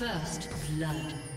First blood.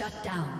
Shut down.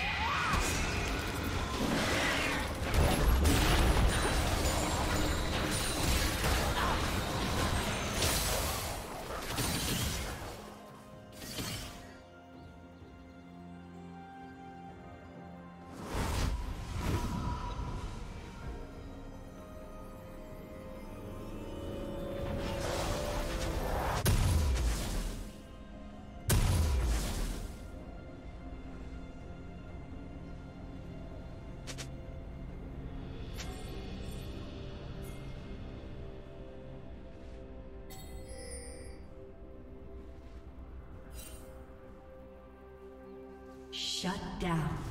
Down.